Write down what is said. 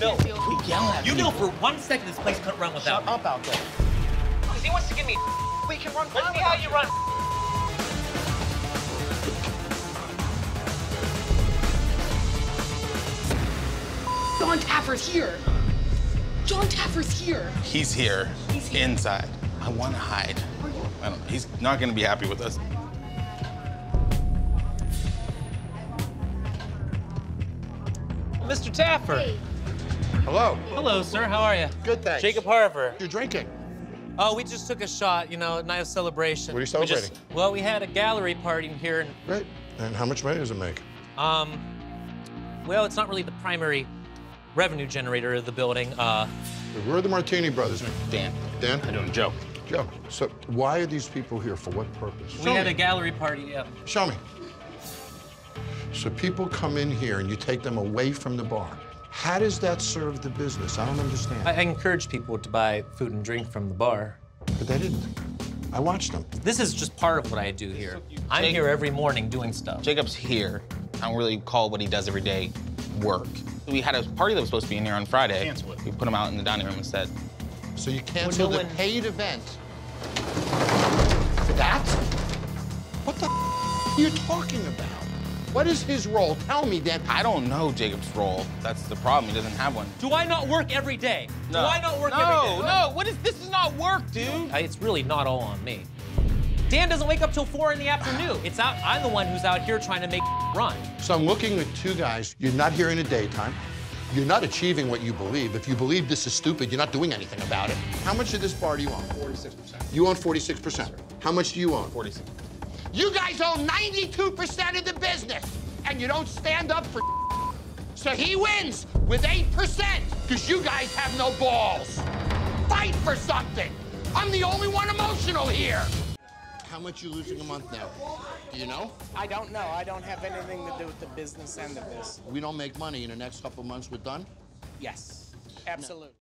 know. We yell at You know for one second this place couldn't run without Shut me. up out there. Because he wants to give me. We can run Let's see how without you run. Jon Taffer's here. Jon Taffer's here. He's here, He's here. inside. I want to hide. I don't, know. he's not going to be happy with us. Mr. Taffer. Hello. Hello, sir. How are you? Good, thanks. Jacob Harver. You're drinking. Oh, we just took a shot, you know, night of celebration. What are you We just- celebrating? well, we had a gallery party here, and Great. And how much money does it make? um, well, it's not really the primary revenue generator of the building. Uh, Where are the Martini brothers? Dan. Dan? I doing Joe. Joe. So why are these people here? For what purpose? we Show had me. a gallery party. Yeah. Show me. So people come in here and you take them away from the bar. How does that serve the business? I don't understand. I, I encourage people to buy food and drink from the bar. but they didn't. I watched them. This is just part of what I do here. I'm Jake- here every morning doing stuff. Jacob's here. I don't really call what he does every day work. We had a party that was supposed to be in here on Friday. Cancel it. We put him out in the dining room instead. So you cancel no the one- paid event. For that? What the are you talking about? What is his role? Tell me, Dan. I don't know Jacob's role. That's the problem. He doesn't have one. Do I not work every day? No. Do I not work no, every day? No, no. What is this? Is not work, dude. It's really not all on me. Dan doesn't wake up till four in the afternoon. It's out. I'm the one who's out here trying to make run. So I'm looking at two guys. You're not here in the daytime. You're not achieving what you believe. If you believe this is stupid, you're not doing anything about it. How much of this bar do you own? 46%. You own 46%. How much do you own? 46. You guys own 92% of the business, and you don't stand up for So he wins with 8%, because you guys have no balls. Fight for something. I'm the only one emotional here. How much you losing a month now? Do you know? I don't know. I don't have anything to do with the business end of this. We don't make money in the next couple months, we're done? Yes, absolutely.